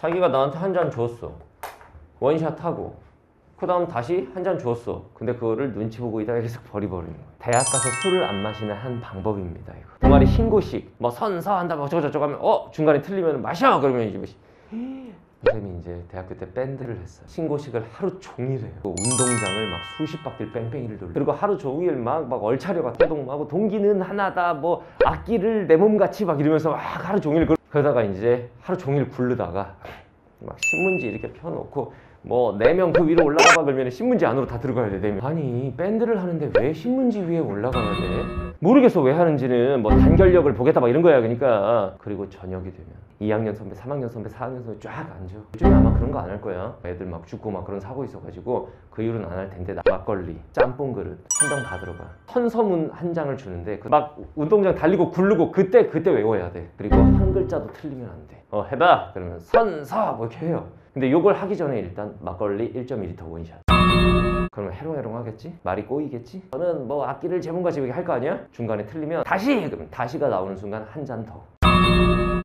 자기가 나한테 한 잔 줬어. 원샷 하고. 그 다음 다시 한 잔 줬어. 근데 그거를 눈치 보고 있다가 계속 버려버리는 거야. 대학 가서 술을 안 마시는 한 방법입니다. 이거. 동아리 신고식, 뭐 선서한다, 뭐 저저저거 하면 어 중간에 틀리면 마셔 그러면 이제 뭐 선생님이 이제 대학교 때 밴드를 했어요. 신고식을 하루 종일 해요. 그 운동장을 막 수십 바퀴를 뺑뺑이를 돌려. 그리고 하루 종일 막, 막 얼차려가 태동하고 동기는 하나다, 뭐 악기를 내 몸같이 막 이러면서 막 하루 종일 그- 그러다가 이제 하루 종일 굴르다가 막 신문지 이렇게 펴놓고 뭐 네 명 그 위로 올라가봐 그러면 신문지 안으로 다 들어가야 돼. 네 명. 아니 밴드를 하는데 왜 신문지 위에 올라가야 돼? 모르겠어 왜 하는지는 뭐 단결력을 보겠다 막 이런 거야 그러니까 그리고 저녁이 되면 2학년 선배, 3학년 선배, 4학년 선배 쫙 앉아. 요즘에 아마 그런 거 안 할 거야. 애들 막 죽고 막 그런 사고 있어가지고 그 이후로는 안 할 텐데 나- 막걸리, 짬뽕 그릇 한 병 다 들어가. 선서문 한 장을 주는데 그 막 운동장 달리고 굴르고 그때 그때 외워야 돼. 그리고 한 글자도 틀리면 안 돼. 어 해봐. 그러면 선서 뭐 이렇게 해요. 근데 요걸 하기 전에 일단 막걸리 1.2리터 원샷. 그러면 해롱해롱 하겠지? 말이 꼬이겠지? 저는 뭐 악기를 제문과 지우개 할 거 아니야? 중간에 틀리면 다시! 그럼 다시가 나오는 순간 한 잔 더.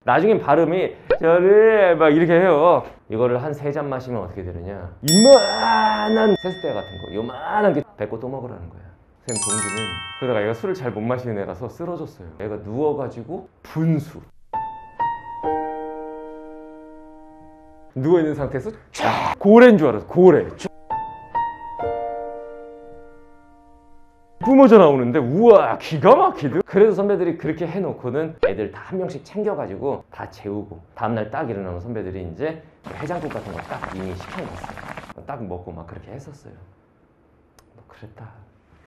나중엔 발음이 저를 막 이렇게 해요. 이거를 한 세 잔 마시면 어떻게 되느냐? 이만한 세숫대 같은 거, 요만한 게 뱉고 또 먹으라는 거야. 선생님 동기는 그러다가 얘가 술을 잘 못 마시는 애라서 쓰러졌어요. 얘가 누워가지고 분수. 누워 있는 상태에서 쫙 고래인 줄 알았어. 고래. 쫙. 뿜어져 나오는데 우와 기가 막히듯 그래서 선배들이 그렇게 해놓고는 애들 다 한 명씩 챙겨가지고 다 재우고 다음날 딱 일어나면 선배들이 이제 해장국 같은 거 딱 이미 시켜놨어요 딱 먹고 막 그렇게 했었어요 뭐 그랬다